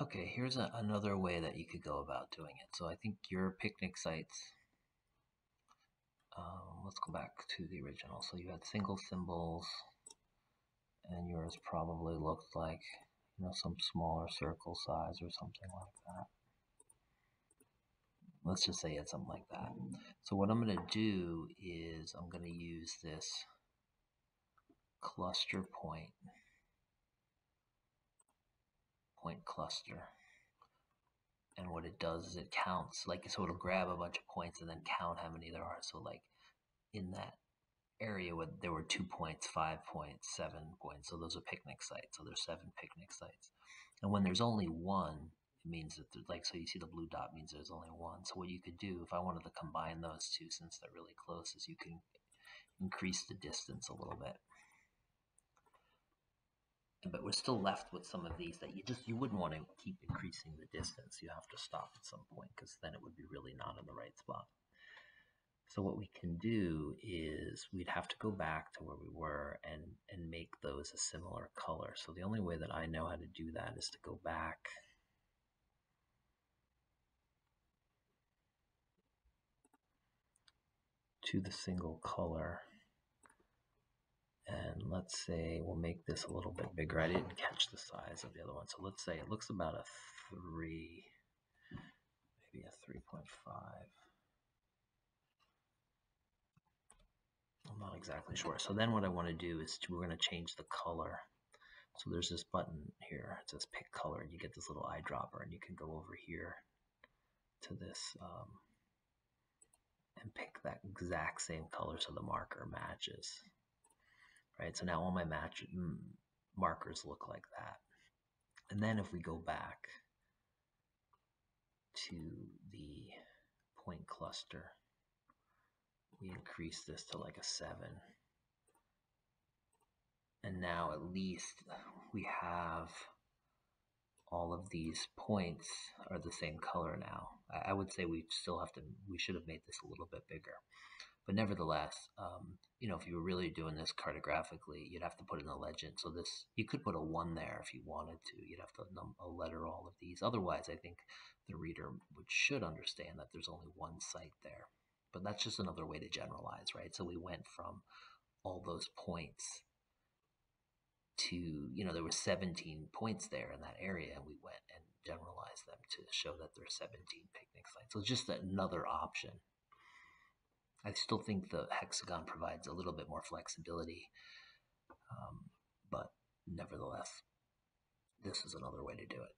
Okay, here's a, another way that you could go about doing it. So I think your picnic sites, um, let's go back to the original. So you had single symbols, and yours probably looked like, you know, some smaller circle size or something like that. Let's just say it's something like that. So what I'm going to do is I'm going to use this cluster point point cluster. And what it does is it counts, like, so it'll grab a bunch of points and then count how many there are. So, like, in that area where there were two points, five points, seven points. So those are picnic sites. So there's seven picnic sites. And when there's only one, it means that like so you see the blue dot means there's only one. So what you could do if I wanted to combine those two since they're really close is you can increase the distance a little bit but we're still left with some of these that you just you wouldn't want to keep increasing the distance. You have to stop at some point because then it would be really not in the right spot. So what we can do is we'd have to go back to where we were and and make those a similar color. So the only way that I know how to do that is to go back. To the single color let's say we'll make this a little bit bigger. I didn't catch the size of the other one. So let's say it looks about a 3, maybe a 3.5. I'm not exactly sure. So then what I want to do is we're going to change the color. So there's this button here. It says pick color and you get this little eyedropper and you can go over here to this um, and pick that exact same color so the marker matches right? So now all my match markers look like that. And then if we go back to the point cluster, we increase this to like a 7. And now at least we have all of these points are the same color now. I would say we still have to, we should have made this a little bit bigger. But nevertheless, um, you know, if you were really doing this cartographically, you'd have to put in a legend. So this, you could put a one there if you wanted to. You'd have to num- a letter all of these. Otherwise, I think the reader would should understand that there's only one site there. But that's just another way to generalize, right? So we went from all those points to, you know, there were 17 points there in that area, and we went and generalized them to show that there's 17 picnic sites. So just another option I still think the hexagon provides a little bit more flexibility, um, but nevertheless, this is another way to do it.